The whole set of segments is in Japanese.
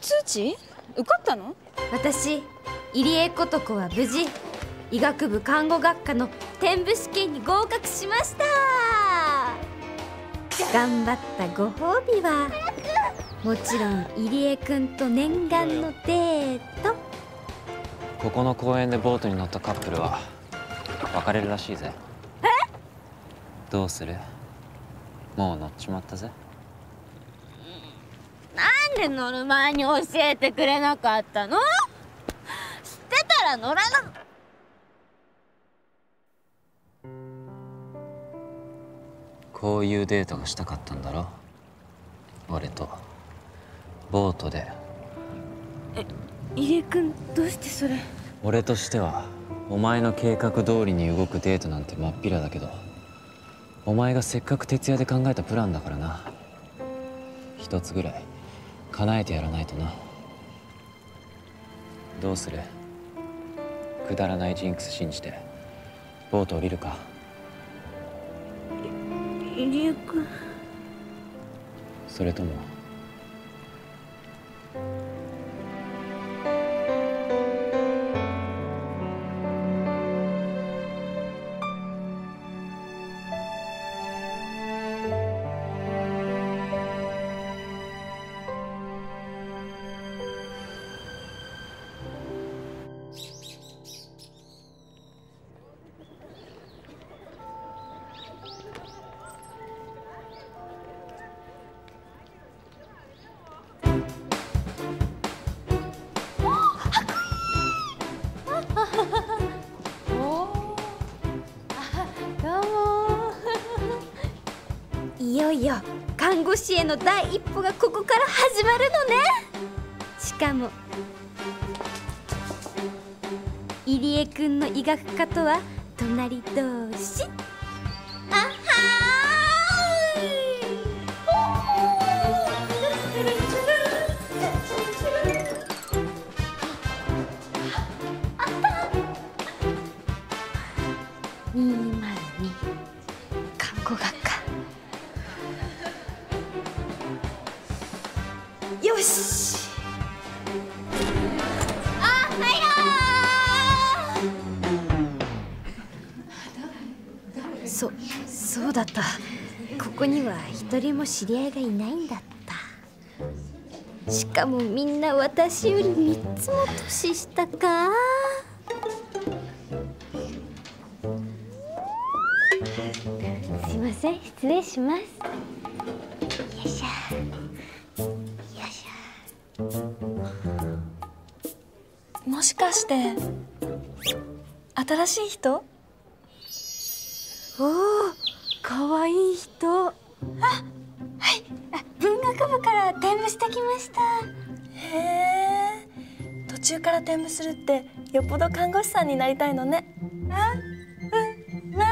通知受かったの？私入江琴子は無事医学部看護学科の転部試験に合格しました。頑張ったご褒美はもちろん入江くんと念願のデート。ここの公園でボートに乗ったカップルは別れるらしいぜ。え？どうする？もう乗っちまったぜで乗る前に教えてくれなかったの？捨てたら乗らな。こういうデートがしたかったんだろ？俺と。ボートで。え入江君どうしてそれ？俺としてはお前の計画通りに動くデートなんてまっぴらだけどお前がせっかく徹夜で考えたプランだからな。一つぐらい叶えてやらないとな。どうする？くだらないジンクス信じて。ボート降りるか。入江君それとも看護師への第一歩がここから始まるのね。しかも入江くんの医学科とは隣同士。も知り合いがいないんだった。しかもみんな私より3つも年下か。すいません失礼します。よいしょ。よいしもしかして新しい人？ょおお可愛い人はい。あ文学部から転部してきました。へえ途中から転部するってよっぽど看護師さんになりたいのね。あうん。まあ。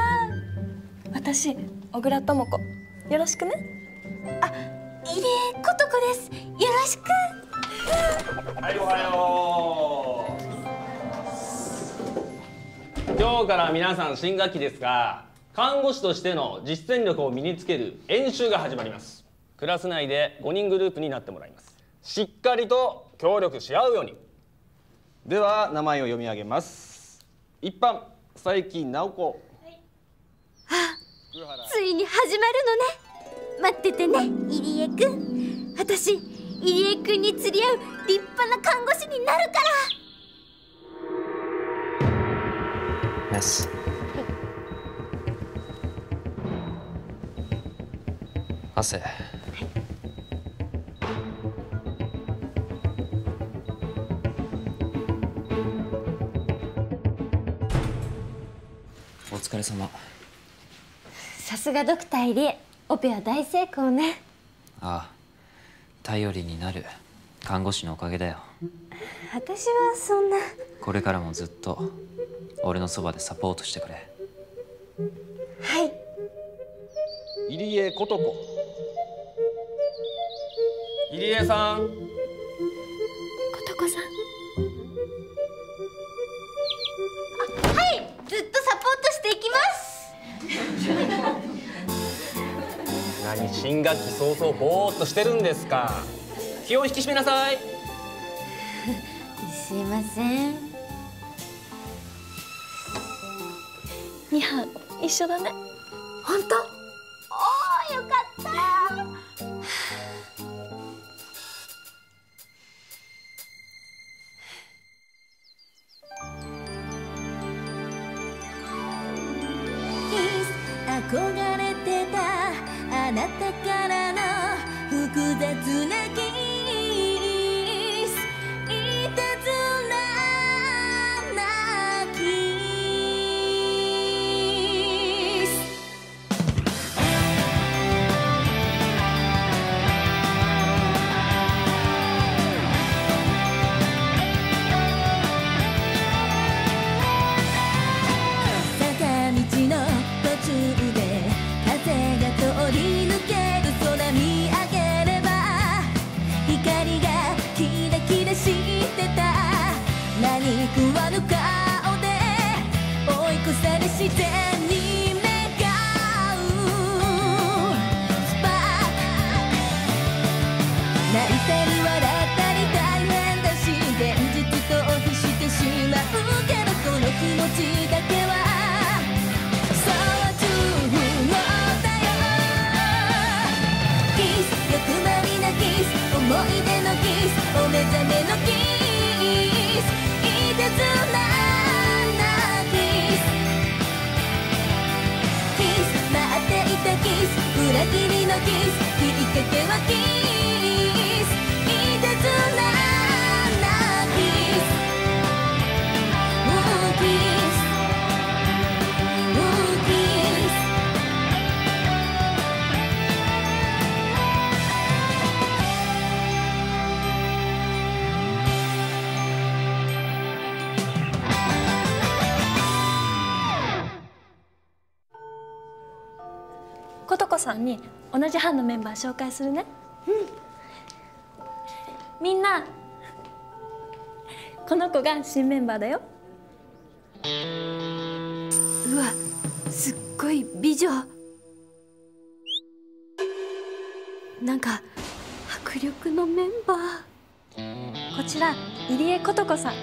私小倉智子。よろしくね。あ入江琴子です。よろしく。はい、おはよう。今日から皆さん新学期ですが、看護師としての実践力を身につける演習が始まります。クラス内で5人グループになってもらいます。しっかりと協力し合うように。では名前を読み上げます。一般佐伯直子。福原ついに始まるのね待っててね入江くん私入江くんに釣り合う立派な看護師になるからよし汗疲れ様。さすがドクター入江。オペは大成功ね。ああ頼りになる。看護師のおかげだよ。私はそんな。これからもずっと俺のそばでサポートしてくれ。はい。入江琴子。入江さん。琴子さん何新学期早々ぼーっとしてるんですか？気を引き締めなさい。すいません。2班一緒だね。本当？思い出のキスお目覚めのキスいたずらなキスキス待っていたキス裏切りのキスきっかけに同じ班のメンバー紹介するね。みんなこの子が新メンバーだよ。うわすっごい美女。なんか迫力のメンバー。こちら入江ことこさん。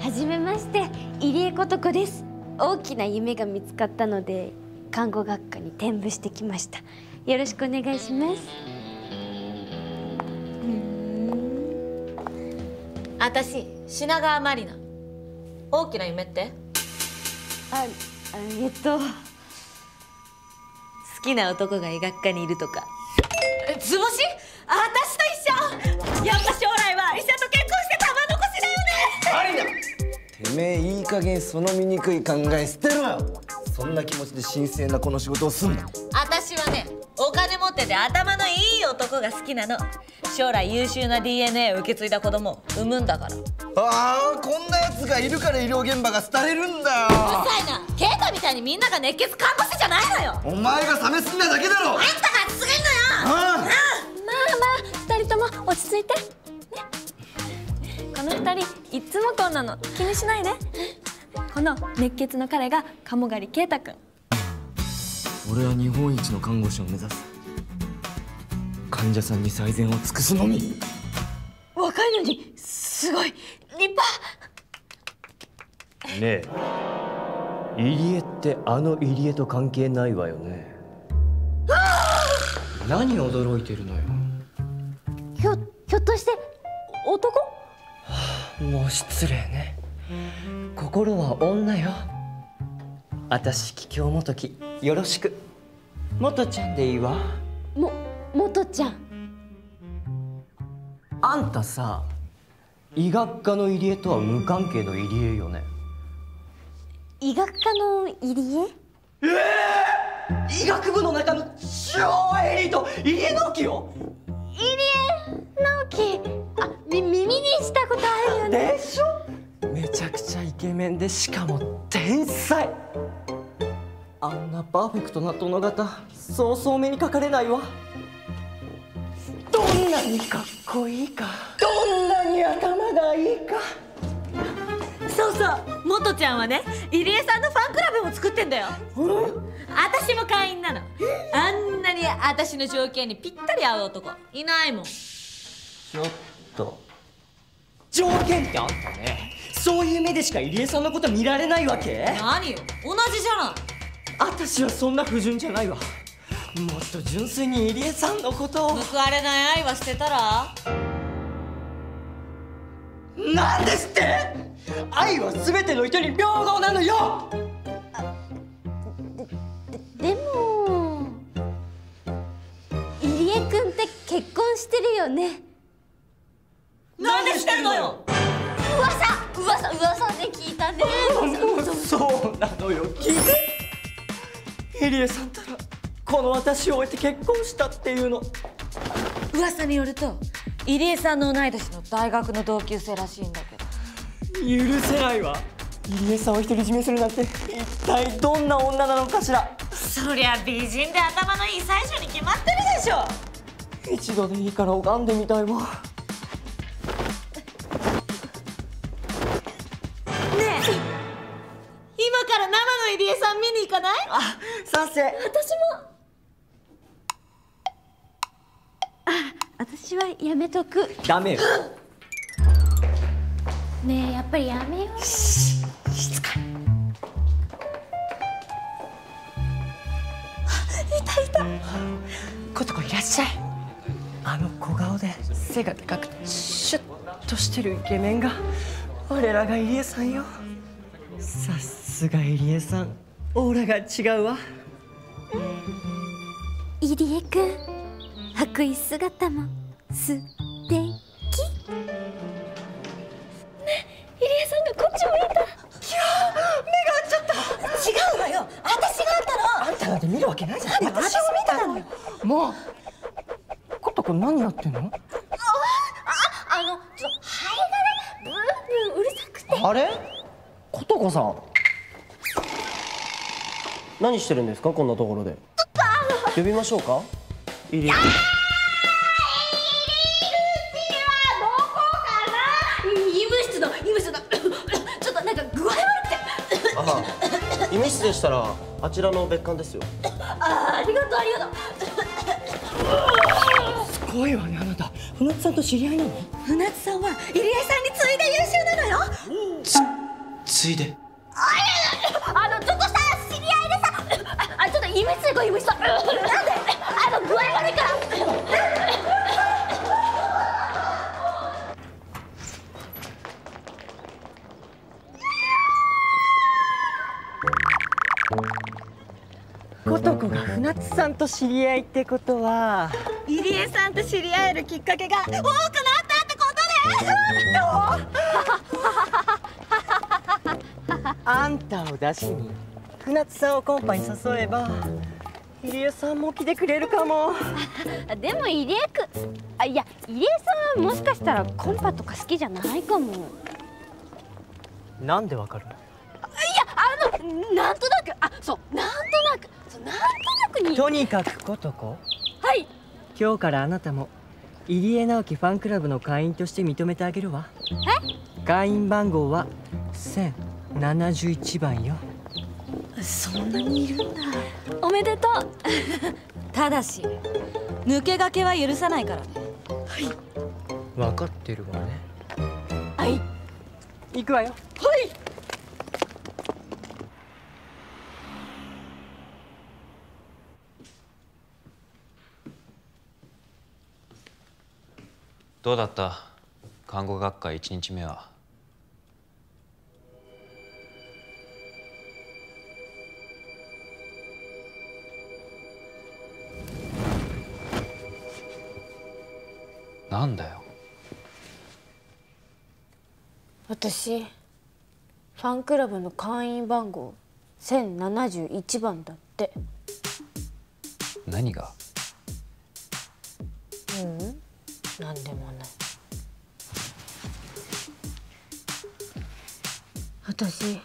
はじめまして入江琴子です。大きな夢が見つかったので看護学科に転部してきました。よろしくお願いします。私品川まりな大きな夢って？ああえっと好きな男が医学科にいるとか。え図星？私と一緒。やっぱ将来は医者と結婚して玉残しだよねてめえいい加減その醜い考え捨てろよそんな気持ちで神聖なこの仕事をすんな私はねお金持ってて頭のいい男が好きなの。将来優秀な DNA を受け継いだ子供を産むんだから。うるああこんなやつがいるから医療現場が廃れるんだ。よさいな。ケイタみたいにみんなが熱血看護師じゃないのよ。お前が冷めすぎなだけだろ。あんたが熱すぎんのよ。あまあまあ二人とも落ち着いて、ね、この二人いつもこんなの気にしないでこの熱血の彼が鴨狩圭太くん俺は日本一の看護師を目指す。患者さんに最善を尽くすのみ。若いのにすごい。立派。ねえ。入江ってあの入江と関係ないわよね。何驚いてるのよ。ひょひょっとして男？もう失礼ね心は女よ。私桔梗元樹よろしく。元ちゃんでいいわ。も元ちゃん。あんたさ医学科の入江とは無関係の入江よね。医学科の入江？医学部の中の超エリート入江直樹よ。入江直樹あみ耳にしたことあるよね。でしょ？ケメンでしかも天才。あんなパーフェクトな殿方そうそう目にかかれないわ。どんなにかっこいいかどんなに頭がいいか。そうそう元ちゃんはね入江さんのファンクラブも作ってんだよ。私も会員なの。あんなに私の条件にぴったり合う男いないもん。ちょっと。条件ってあんたねそういう目でしか入江さんのこと見られないわけ？何よ同じじゃない。私はそんな不純じゃないわ。もっと純粋に入江さんのことを。報われない愛は捨てたら？なんですって？愛は全ての人に平等なのよ！でも入江くんって結婚してるよね？なんでしてんのよ噂噂噂で聞いたねそうなのよ。聞いて入江さんたらこの私を置いて結婚したっていうの。噂によると入江さんの同い年の大学の同級生らしいんだけど。許せないわ。入江さんを独り占めするなんて一体どんな女なのかしら。そりゃ美人で頭のいい妻女に決まってるでしょ。一度でいいから拝んでみたいわかない？あ賛成。私はやめとく。ダメよ。ねえやっぱりやめよう。ことこいらっしゃい。あの小顔で背が高くてシュッとしてるイケメンが。我らが入江さんよ。さすが入江さんオーラが違うわ。入江くん白衣姿も素敵。ね入江さんがこっち向いた。違うわよ私があった。のあんたなんて見るわけないじゃん。私を見たの。よもう。ことこ何やってんの？あのちょっとハエがねブーブーうるさくて。あれ？ことこさん何してるんですか？こんなところで。呼びましょうか？入り医務室の医務室の ちょっとなんか具合悪くて。あ医務室でしたらあちらの別館ですよ。あありがとうありがとう。すごいわねあなた。船津さんと知り合いなの？船津さんは入江さんに次いで優秀なのよ。ついでと医務室行こう医務室なんであの具合悪いから。ことこが船津さんと知り合いってことは。入江さんと知り合えるきっかけが多くなったってことね。あんたを出しに船津さんをコンパに誘えば入江さんも来てくれるかも。あ でも入江くんあいや入江さんはもしかしたらコンパとか好きじゃないかも。いやなんでわかるの？あのなんとなくあそうなんとなくそうなんとなくに。とにかくことこ。はい。今日からあなたも入江直樹ファンクラブの会員として認めてあげるわ。会員番号は1071番よそんなにいるんだ。おめでとう。ただし抜け駆けは許さないからね。分かってるわね。はい。行くわよ。どうだった？看護学会1日目はなんだよ。私ファンクラブの会員番号1071番だって。何が？ううん？なんでもない。私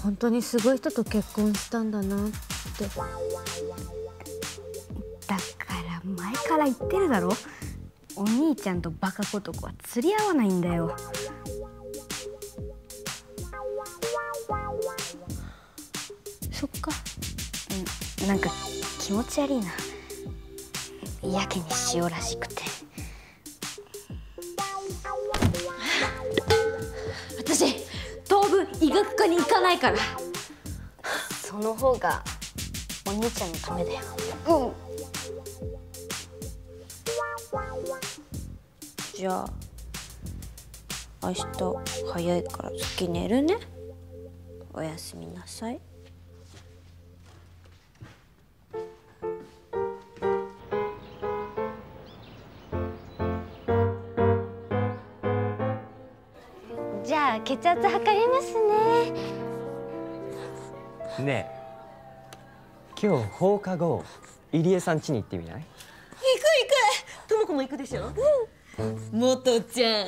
本当にすごい人と結婚したんだなって。だから前から言ってるだろお兄ちゃんとバカ男は釣り合わないんだよ。そっか。なんか気持ち悪いな。やけに塩らしくて。私当分医学科に行かないから。その方がお兄ちゃんのためだよ。うん。じゃあ明日早いから先寝るね。おやすみなさい。じゃあ血圧測りますね。ねえ。今日放課後入江さん家に行ってみない？行く行く。ともこも行くでしょ？元ちゃん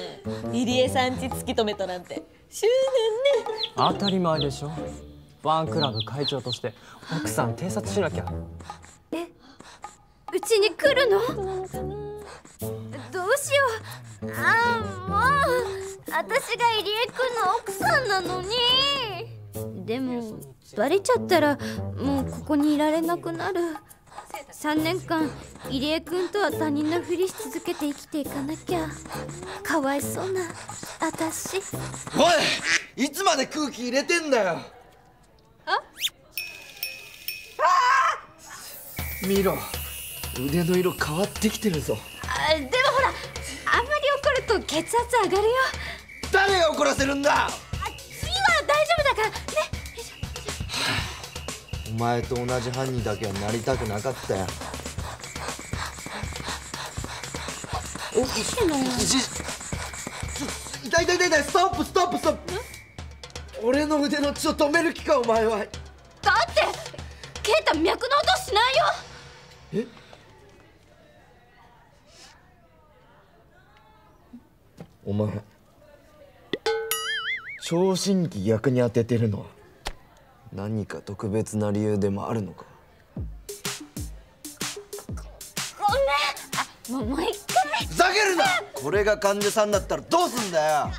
入江さんち突き止めたなんて。執念ね。当たり前でしょ。ファンクラブ会長として奥さん偵察しなきゃ。うちに来るの？どうしよう。ああもう。私が入江くんの奥さんなのに。でもバレちゃったらもうここにいられなくなる3年間入江くんとは他人のふりし続けて生きていかなきゃ。かわいそうな私。おいいつまで空気入れてんだよ。見ろ腕の色変わってきてるぞ。あでもほらあんまり怒ると血圧上がるよ。誰が怒らせるんだ？次は大丈夫だから。ねお前と同じ班にだけはなりたくなかったよ。おかしいな。じ痛い痛い痛い痛い。ストップストップストップ。俺の腕の血を止める気かお前は。だってケイタ脈の音しないよ。え？お前聴診器逆に当ててるのは？何か特別な理由でもあるのか？ごめん。あもうもう一回。ふざけるな！これが患者さんだったらどうすんだよ！あんまり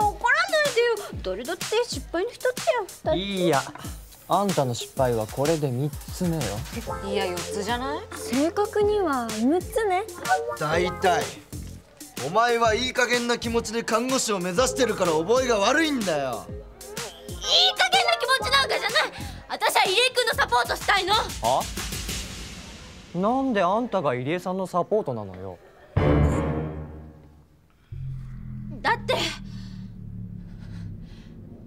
怒らないでよ。誰だって失敗の一つや二いいや。あんたの失敗はこれで3つ目よ。いや4つじゃない？正確には6つね。大体お前はいい加減な気持ちで看護師を目指してるから覚えが悪いんだよ。いい加減な私は入江君のサポートしたいの。あなんであんたが入江さんのサポートなのよ。だって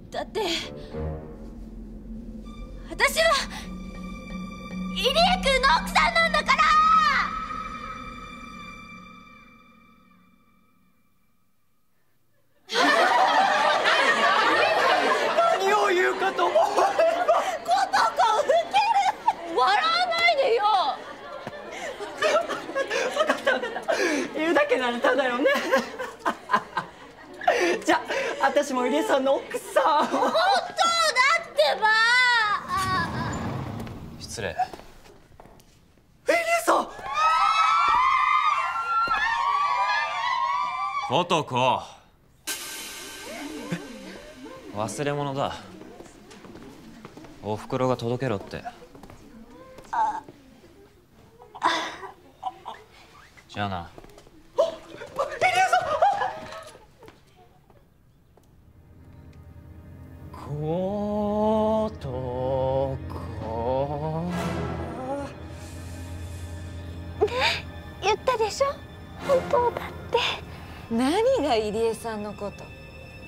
だって私は入江君の奥さんなんだから 何を言うかと思う笑わないでよ 言うだけならただよね。じゃあ私も入江さんの奥さん本当だってば。失礼。入江さん！男。忘れ物だ。おふくろが届けろってじゃあなこと。こ言ったでしょ？本当だって。何が入江さんのこと？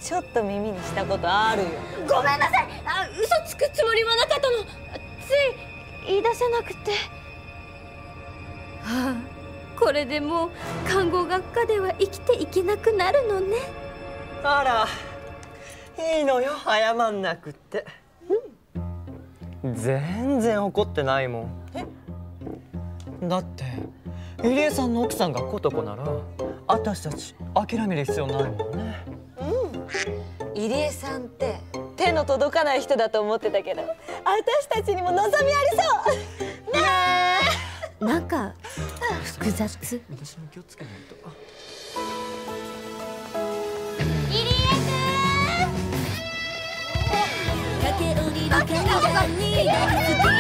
ちょっと耳にしたことあるよ。ごめんなさい。あ嘘つくつもりはなかったの。つい言い出せなくてれでもう看護学科では生きていけなくなるのね。あらいいのよ謝んなくって。全然怒ってないもん。だって入江さんの奥さんがことこなら私たち諦める必要ないもんね。入江さんって手の届かない人だと思ってたけど私たちにも望みありそう複雑。私も気をつけないと。駆け下りる階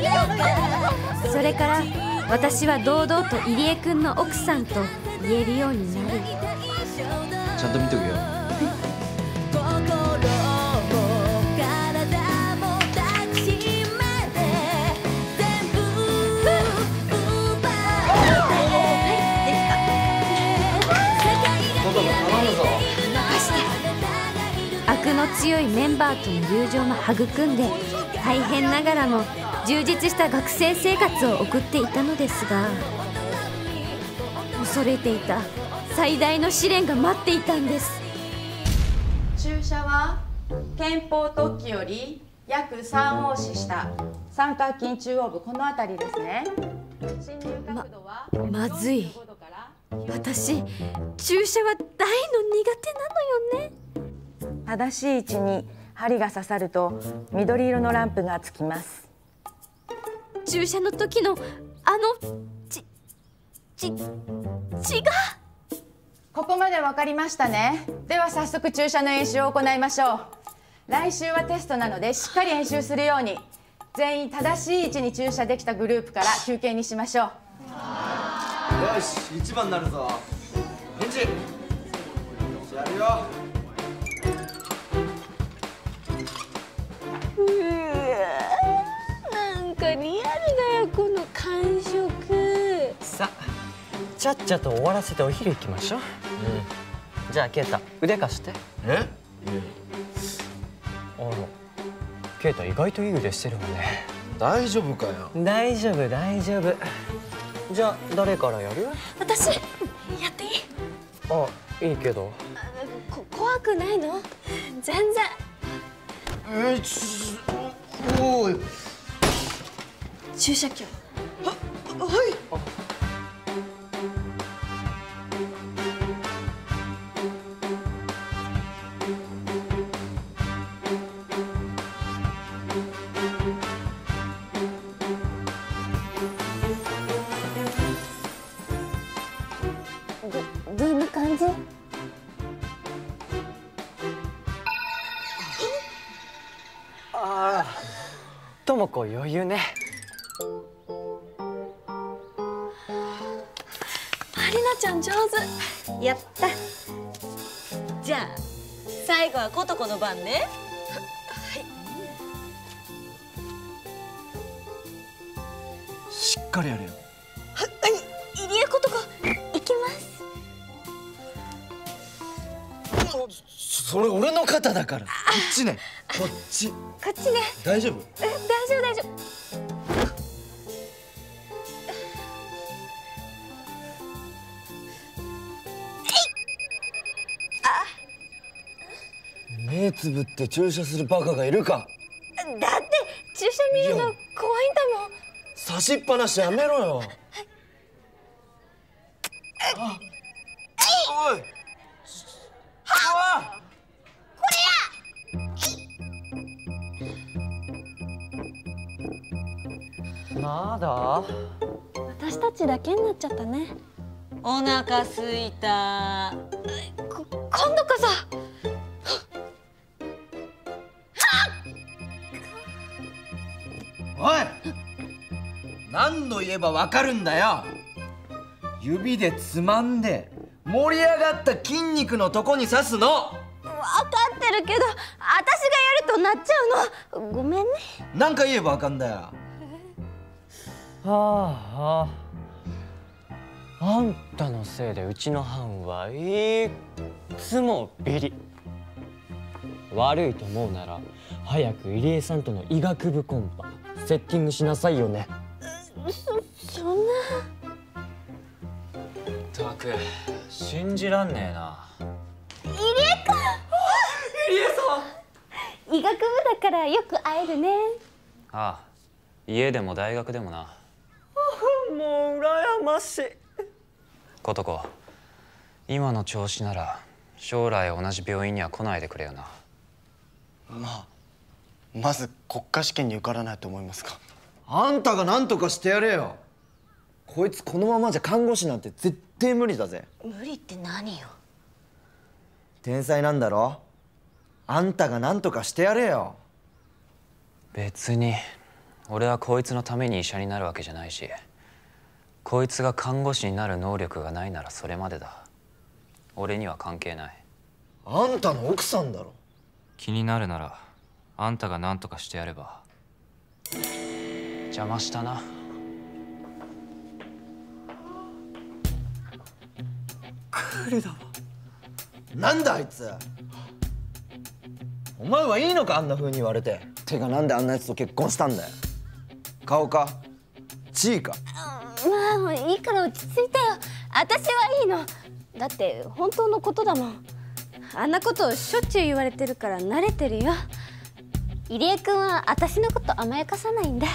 段それから私は堂々と入江くんの奥さんと言えるようになる。ちゃんと見とくよ強いメンバーとの友情も育んで大変ながらも充実した学生生活を送っていたのですが恐れていた最大の試練が待っていたんです。注射は憲法突起より約3往視した。三角筋中央部この辺りですね。侵入角度はまずい。45度から私注射は大の苦手なのよね正しい位置に針が刺さると緑色のランプがつきます。注射の時のあのちち血が。ここまで分かりましたね。では早速注射の演習を行いましょう。来週はテストなのでしっかり演習するように全員正しい位置に注射できたグループから休憩にしましょう。よし一番になるぞ。返事。やるよなんかリアルだよこの感触。さあちゃっちゃと終わらせてお昼行きましょう、うん、じゃあケイタ腕貸して。え？あらケイタ意外といい腕してるわね。大丈夫かよ。大丈夫大丈夫。じゃあ誰からやる？私やっていい？あいいけど。こ怖くないの？全然えー、ちおおい。注射器をともこ余裕ね。マリナちゃん上手。やった。じゃあ最後はコトコの番ね。しっかりやれよ。入江コトコ行きます。それ俺の肩だから。こっちね。こっち。こっちね。大丈夫？つぶって注射するバカがいるか。だって注射見るの怖いんだもん。刺しっぱなしやめろよ。あおい。はまだ？私たちだけになっちゃったね。お腹すいた何度言えばわかるんだよ。指でつまんで盛り上がった筋肉のとこに刺すの。分かってるけど私がやるとなっちゃうの。ごめんね。なんか言えばわかんだよ。はあ。あんたのせいでうちの班はいっつもビリ。悪いと思うなら早く入江さんとの医学部コンパセッティングしなさいよねそそんな。たく信じらんねえな。入江か入江さん。医学部だからよく会えるね。ああ家でも大学でもな。もう羨ましい。琴子今の調子なら将来同じ病院には来ないでくれよな。まあまず国家試験に受からないと思いますかあんたが何とかしてやれよ。こいつこのままじゃ看護師なんて絶対無理だぜ。無理って何よ。天才なんだろ？あんたが何とかしてやれよ。別に俺はこいつのために医者になるわけじゃないしこいつが看護師になる能力がないならそれまでだ。俺には関係ない。あんたの奥さんだろ。気になるならあんたが何とかしてやれば邪魔したな。彼だわ。なんだあいつ。お前はいいのかあんな風に言われて。てかなんであんなやつと結婚したんだよ。顔か？地位か？まあもういいから落ち着いてよ。私はいいの。だって本当のことだもん。あんなことしょっちゅう言われてるから慣れてるよ。入江君は私のこと甘やかさないんだ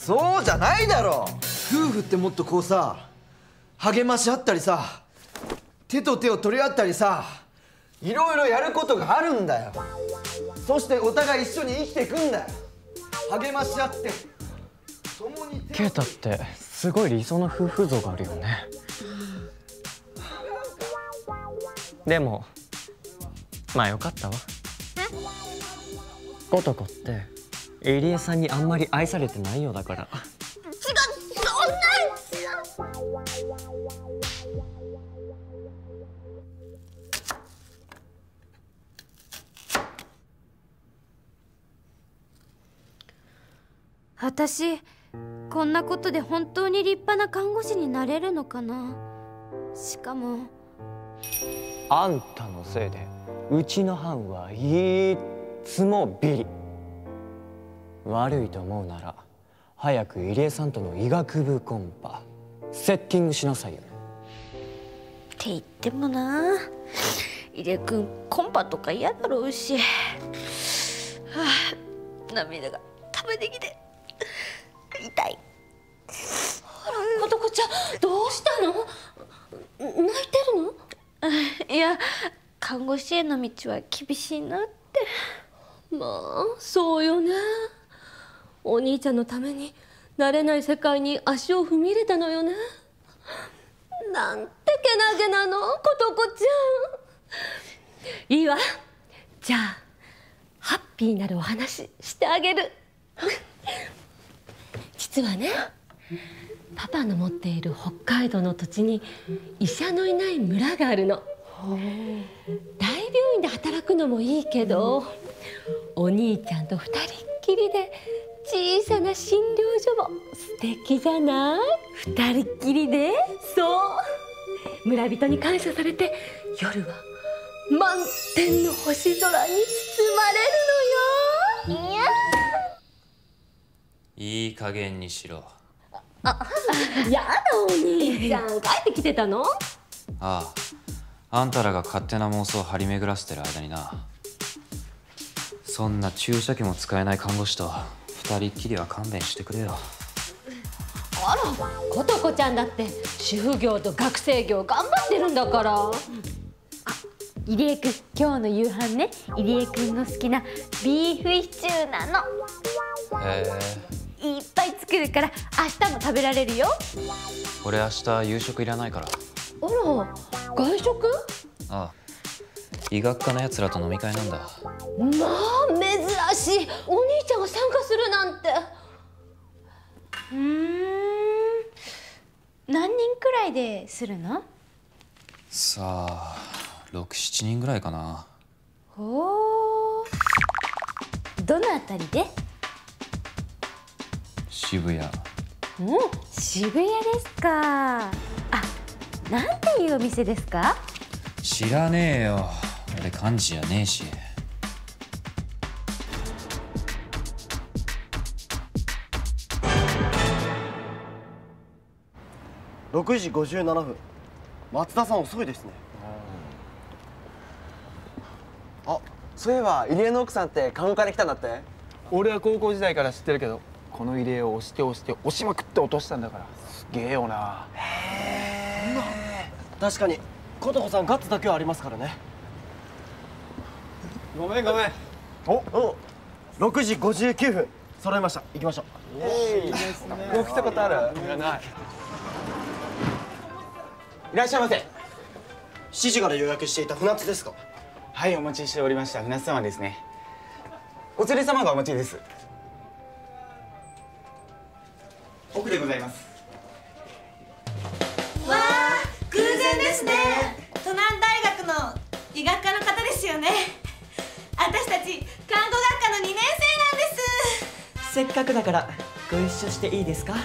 そうじゃないだろ。夫婦ってもっとこうさ励まし合ったりさ手と手を取り合ったりさいろいろやることがあるんだよ。そしてお互い一緒に生きていくんだよ。励まし合って共にケイタってすごい理想の夫婦像があるよね。でもまあよかったわ。ゴトコって入江さんにあんまり愛されてないようだから。違うそんな私こんなことで本当に立派な看護師になれるのかな？しかも。あんたのせいでうちの班はいっつもビリ悪いと思うなら早く入江さんとの医学部コンパセッティングしなさいよ。って言ってもな。入江君コンパとか嫌だろうし。はあ涙がたまにきて。痛い。ことこちゃんどうしたの？泣いてるの？いや看護師への道は厳しいなって。まあそうよねお兄ちゃんのために慣れない世界に足を踏み入れたのよね。なんてけなげなのことこちゃん。いいわ。じゃあハッピーなるお話してあげる。実はねパパの持っている北海道の土地に医者のいない村があるの。大病院で働くのもいいけど、お兄ちゃんと二人っきりで小さな診療所も素敵じゃない？二人っきりで？そう。村人に感謝されて夜は満天の星空に包まれるのよ。いや。いい加減にしろ。やだお兄ちゃん。帰ってきてたの？ああ。あんたらが勝手な妄想を張り巡らせてる間にな。そんな注射器も使えない看護師と。二人っきりは勘弁してくれよ。あらことこちゃんだって主婦業と学生業頑張ってるんだから。入江くん今日の夕飯ね。入江くんの好きなビーフシチューなの。へえ。いっぱい作るから明日も食べられるよ。俺明日夕食いらないから。あら外食？ああ医学科のやつらと飲み会なんだ。まあ珍しい。お兄ちゃんが参加するなんて。うーん。何人くらいでするの？さあ67人ぐらいかな。ほうどのあたりで？渋谷。うん渋谷ですか。あなんていうお店ですか？知らねえよ俺幹事じゃねえし。6時57分。松田さん遅いですね。あそういえば入江の奥さんって看護科に来たんだって？俺は高校時代から知ってるけどこの入江を押して押して押しまくって落としたんだから。すげえよな。確かに琴子さんガッツだけはありますからねごめんごめん。おお6時59分。揃いました。行きましょう。ここ来たことある？いやない。いらっしゃいませ。7時から予約していた船津ですか？はいお待ちしておりました。船津様ですね。お連れ様がお待ちです。奥でございます。わあ偶然ですね。都南大学の医学科の方ですよね私たち看護学科の2年生なんです。せっかくだからご一緒していいですか？は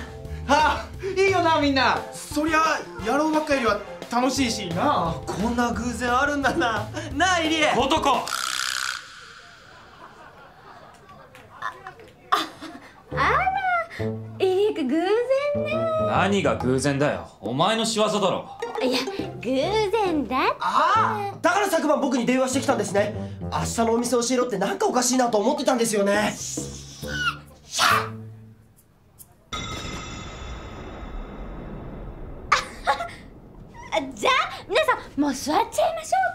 あいいよなみんな。そりゃ野郎ばっかよりは楽しいしな。こんな偶然あるんだな。なあ入江。男。あらいいか偶然ね。何が偶然だよ。お前の仕業だろ。いや偶然だって。あだから昨晩僕に電話してきたんですね。明日のお店教えろってなんかおかしいなと思ってたんですよね。あじゃあ皆さんもう座っちゃいましょう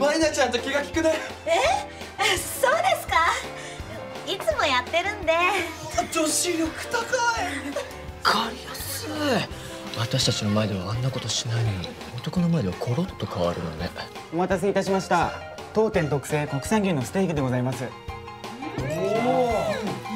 マリナちゃんと気が利くね。え？そうですか？いつもやってるんで。女子力高い。かりやすい。私たちの前ではあんなことしないのに。男の前ではコロッと変わるのね。お待たせいたしました。当店特製国産牛のステーキでございます。おお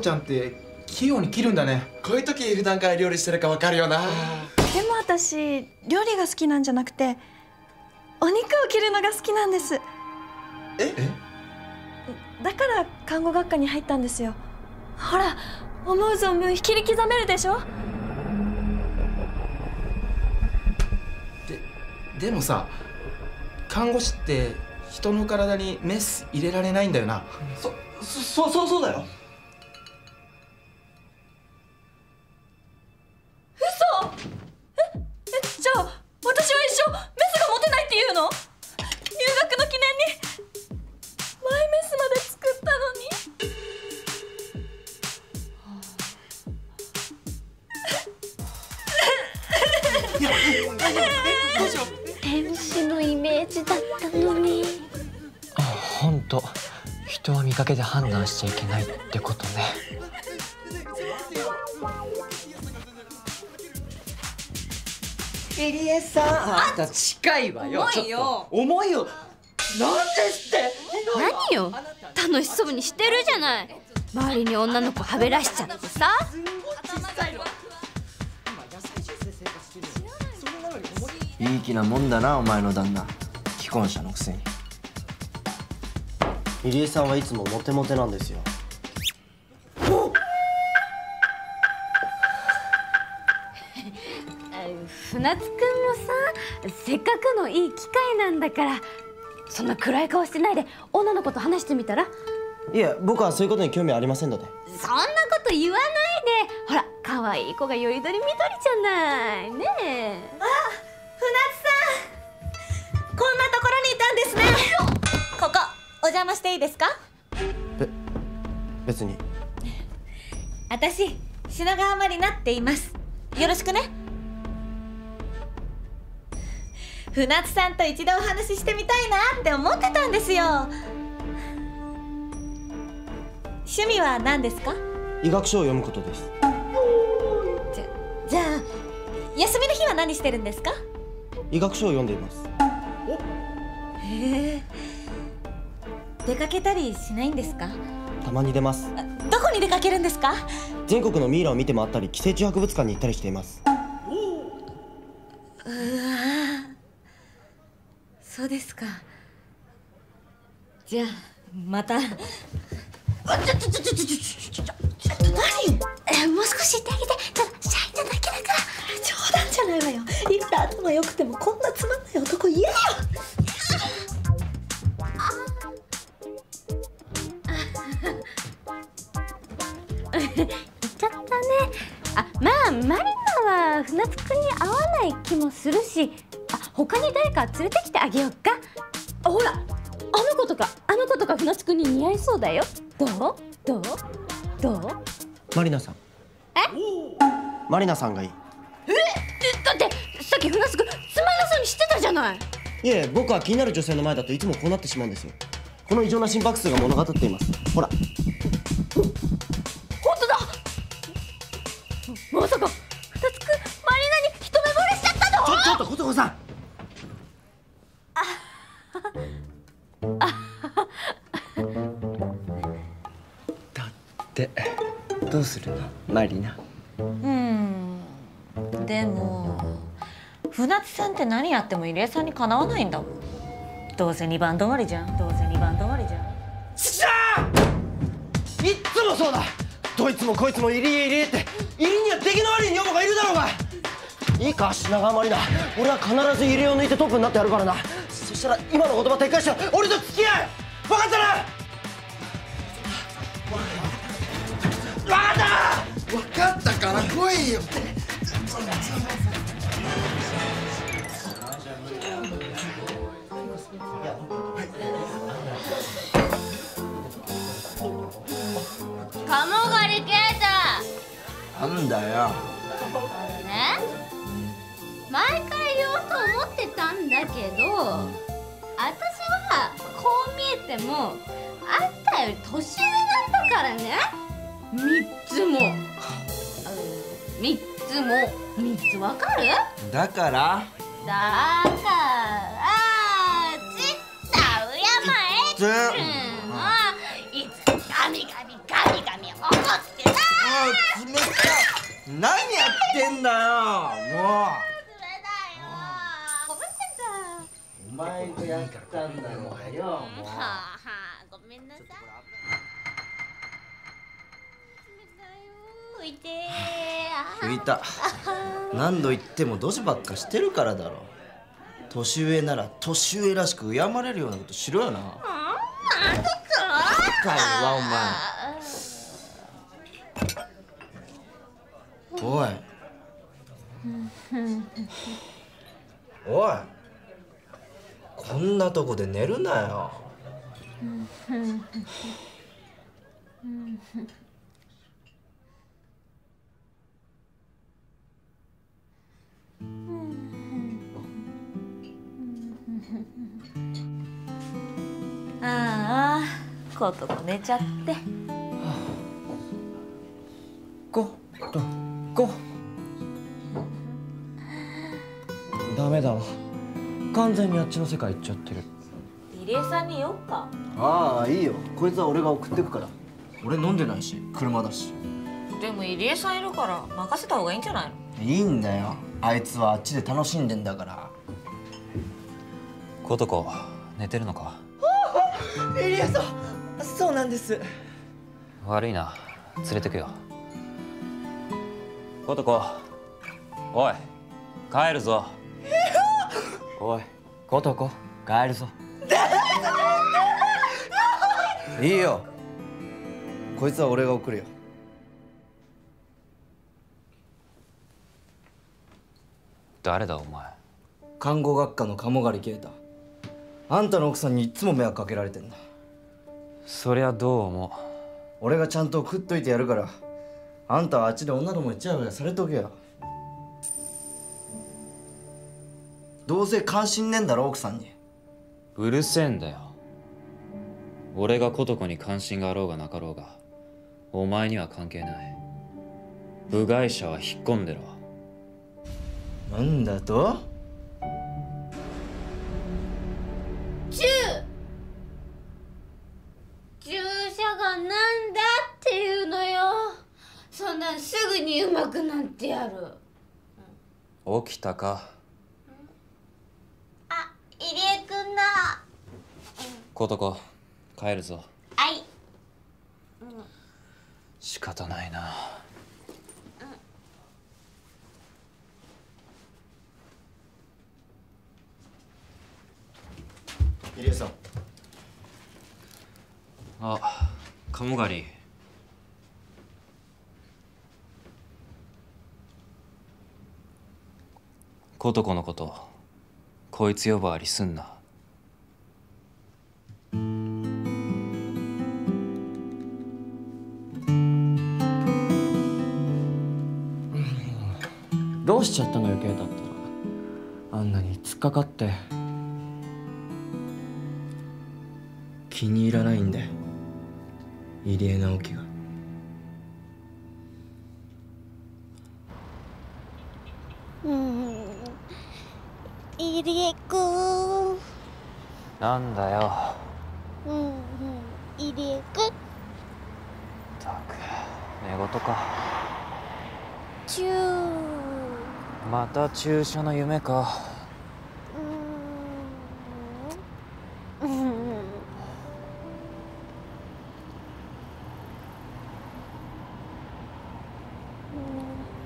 ちゃんって器用に切るんだね。こういう時普段から料理してるかわかるよな。でも私料理が好きなんじゃなくてお肉を切るのが好きなんです。え？だから看護学科に入ったんですよ。ほら思う存分切り刻めるでしょ？でもさ看護師って人の体にメス入れられないんだよな。そそうそうそうだよが持てないっていうの？入学の記念に？マイメスまで作ったのに？天使のイメージだったのに。あ本当。人は見かけで判断しちゃいけないってことね入江さん。あんた近いわよ。重いよ。重いよ。なんですって。何よ。楽しそうにしてるじゃない。周りに女の子はべらしちゃってさ。いい気なもんだなお前の旦那。既婚者のくせに。入江さんはいつもモテモテなんですよ船津くんもさせっかくのいい機会なんだからそんな暗い顔してないで女の子と話してみたら？いえ僕はそういうことに興味ありませんので。そんなこと言わないで。ほら可愛い子がよりどりみどりじゃない。ねえ。あ船津さん。こんなところにいたんですね。ここお邪魔していいですか？別に。私品川まりなって言います。よろしくね船津さんと一度お話ししてみたいなって思ってたんですよ。趣味は何ですか？医学書を読むことです。じゃあ休みの日は何してるんですか？医学書を読んでいます。へえ。出かけたりしないんですか？たまに出ます。どこに出かけるんですか？全国のミイラを見て回ったり寄生虫博物館に行ったりしています。うわそうですか。じゃあまた。ちょちょちょちょちょちょちょちょちょっ何えもう少し言ってあげてただシャイなだけだから冗談じゃないわよいくら頭良くてもこんなつまんないだよ。どう？どう？どう？マリナさん。え？マリナさんがいい。え？えだってさっき船津くんつまんなそうにしてたじゃない。いえ僕は気になる女性の前だといつもこうなってしまうんですよ。この異常な心拍数が物語っています。ほら何やっても入江さんにかなわないんだもん。どうせ2番止まりじゃん。どうせ2番止まりじゃん。しゃーいっつもそうだ。どいつもこいつも入り入りって入りには出来の悪い女房がいるだろうが。いいか品川マリナ俺は必ず入りを抜いてトップになってやるからな。そしたら今の言葉撤回して俺と付き合え分かったな？分かった分かったから来いよなんだよ。ね？毎回言おうと思ってたんだけど私はこう見えてもあんたより年上なんだからね。三つも。うん三つも。三つわかる？だから？だからちったうやまえっつうのいつかガミガミガミガミ怒ってな。冷た何やってんだよ。もう。お前がやったんだよもうい。はあごめんなさい。冷たいよいてー拭い。た何度言ってもドジばっかしてるからだろ年上なら年上らしく敬われるようなことしろよななんだかいわお前おい。おい。こんなとこで寝るなよ。ああことこ寝ちゃって。完全にあっちの世界行っちゃってる。入江さんに言おっか。ああいいよ。こいつは俺が送ってくから。俺飲んでないし車だし。でも入江さんいるから任せた方がいいんじゃないの？いいんだよ。あいつはあっちで楽しんでんだから。琴子寝てるのか？エリアさんそうなんです。悪いな。連れてくよ。琴子おい帰るぞ。おい琴子帰るぞいいよ。こいつは俺が送るよ。誰だお前。看護学科の鴨狩啓太。あんたの奥さんにいっつも迷惑かけられてんだ。そりゃどう思俺がちゃんと食っといてやるからあんたはあっちで女どもにチヤホヤされとけよどうせ関心ねえんだろ奥さんに。ううるせえんだよ。俺が琴子に関心があろうがなかろうがお前には関係ない。部外者は引っ込んでろ。なんだと？チュー。注射がなんだっていうのよ。そんなんすぐにうまくなってやる。起きたか入江くんだ琴子帰るぞ。はい。仕方ないな。入江さん。あ鴨狩り。琴子のことこいつ呼ばわりすんな。どうしちゃったのよ啓太ったら。あんなに突っかかって。気に入らないんだよ入江直樹がなんだよ。うんうん。入江くんったく寝言か。チュー。また注射の夢か。うん。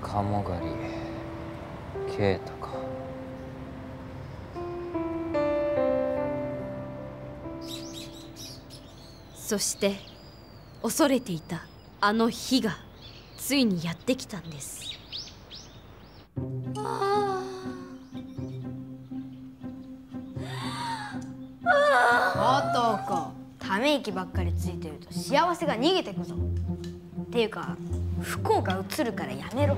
鴨狩り。啓太そして恐れていたあの日がついにやってきたんです。男ため息ばっかりついてると幸せが逃げてくぞっていうか不幸が映るからやめろ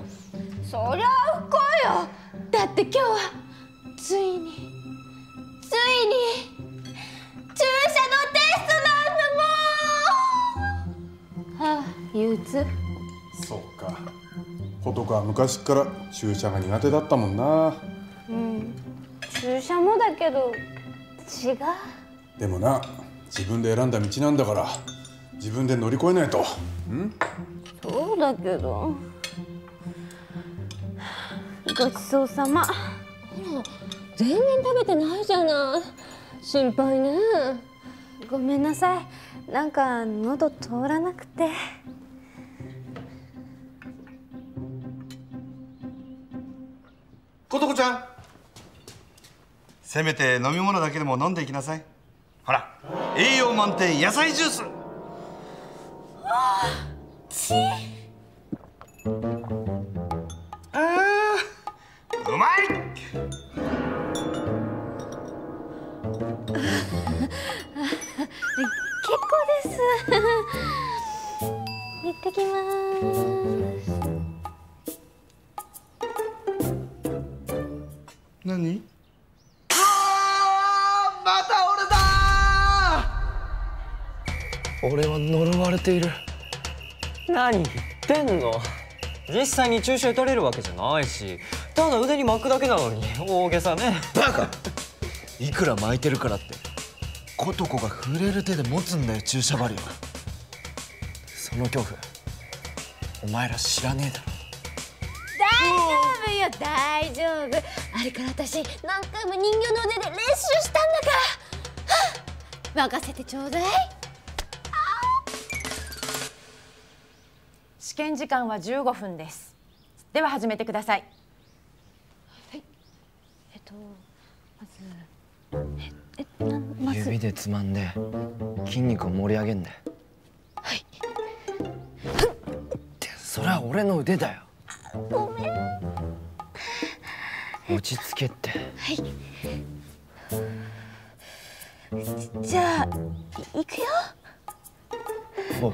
そりゃあ不幸よだって今日はついについに憂鬱？そっか。琴子は昔っから注射が苦手だったもんな。うん。注射もだけど違う？でもな自分で選んだ道なんだから自分で乗り越えないと。ん？そうだけど。ごちそうさま。全然食べてないじゃない。心配ね。ごめんなさい。なんか喉通らなくて琴子ちゃん。せめて飲み物だけでも飲んでいきなさい。ほら栄養満点野菜ジュース。ちあうまい。結構です。行ってきます。何？また俺だ俺は呪われている。何言ってんの？実際に注射打たれるわけじゃないし。ただ腕に巻くだけなのに大げさね。バカ！いくら巻いてるからって琴子が触れる手で持つんだよ注射針は。その恐怖お前ら知らねえだろ。大丈夫よ大丈夫あれから私何回も人形の腕で練習したんだか。ら、はあ、任せてちょうだい。試験時間は15分です。では始めてください。えっとまずええなんまず。指でつまんで筋肉を盛り上げんだよはい。ってそれは俺の腕だよ。ごめん。は落ち着けって。い。じじゃあいいくよ。お。う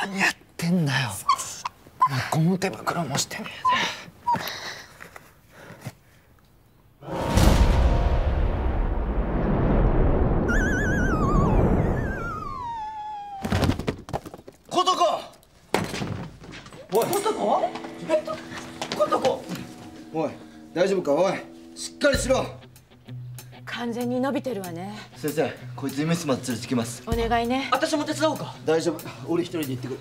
何やってんだよ。お前ゴム手袋もしてね琴おい。琴子え？琴子おい大丈夫か？おいしっかりしろ。完全に伸びてるわね。先生こいつ医務室まで連れてきます。お願いね。私も手伝おうか。大丈夫。俺一人で行ってくる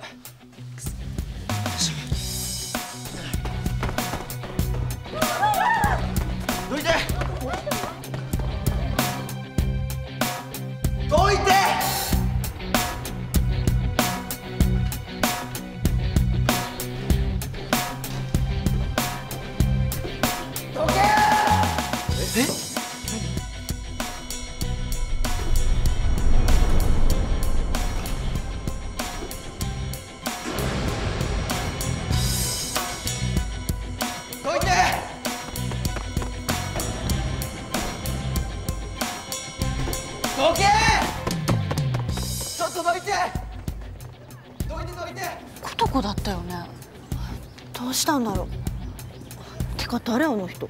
の人。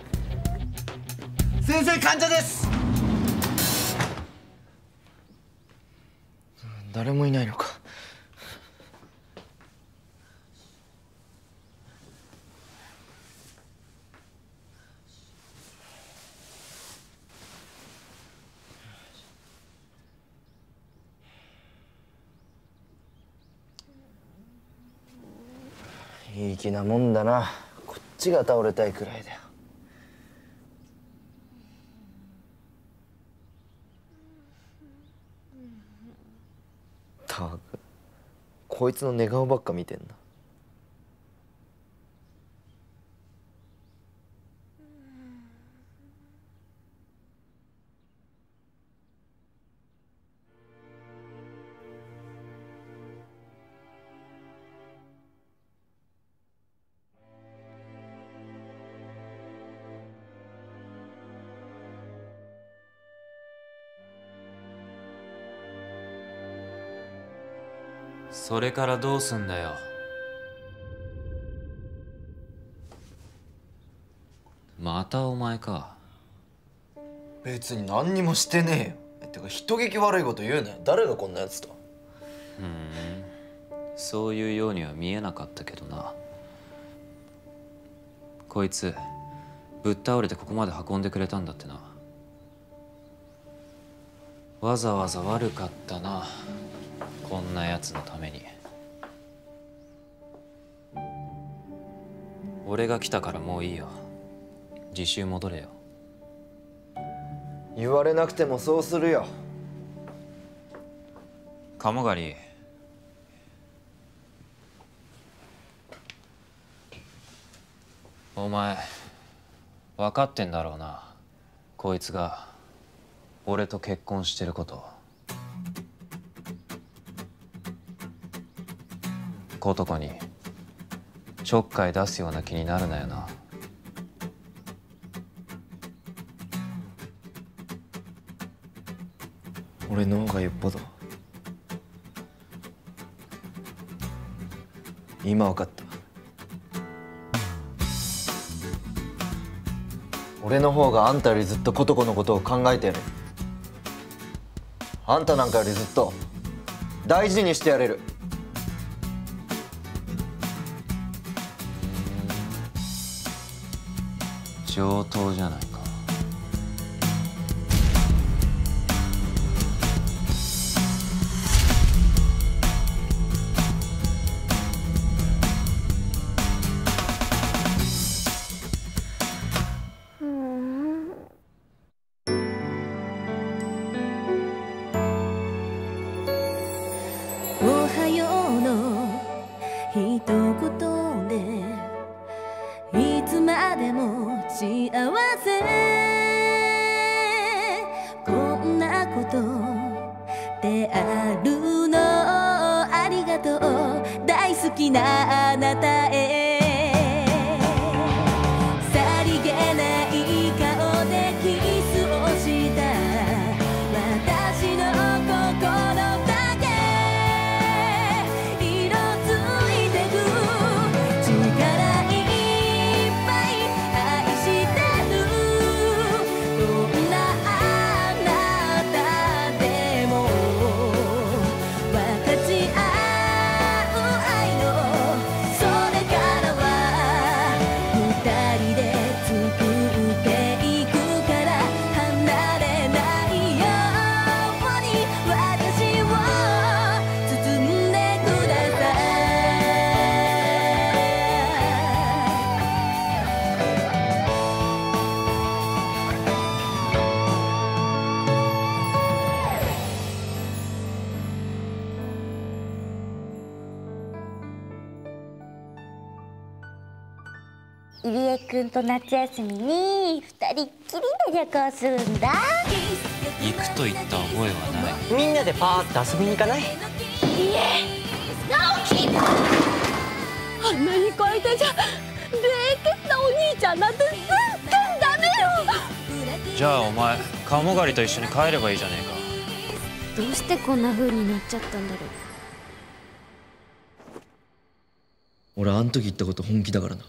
先生患者です。誰もいないのか。いい気なもんだな。こっちが倒れたいくらいだよ。こいつの寝顔ばっか見てんな。それからどうすんだよ。またお前か。別に何にもしてねえよ。てか人聞き悪いこと言うなよ。誰がこんなやつと。ふん。そういうようには見えなかったけどな。こいつぶっ倒れてここまで運んでくれたんだってな。わざわざ悪かったなこんなやつのために。俺が来たからもういいよ。自習戻れよ。言われなくてもそうするよ。鴨狩り。お前分かってんだろうな。こいつが俺と結婚してることことこにちょっかい出すような気になるなよな。俺の方がよっぽど。今分かった。俺の方があんたよりずっとコトコのことを考えてやる。あんたなんかよりずっと大事にしてやれる。上等じゃない？くんと夏休みに二人っきりで旅行するんだ。行くと言った覚えはない。みんなでパーッと遊びに行かない？いいえ直樹あんなに声でじゃ冷血なお兄ちゃんなんて全然ダメよ。じゃあお前鴨狩りと一緒に帰ればいいじゃねえか。どうしてこんな風になっちゃったんだろう。俺あん時言ったこと本気だからな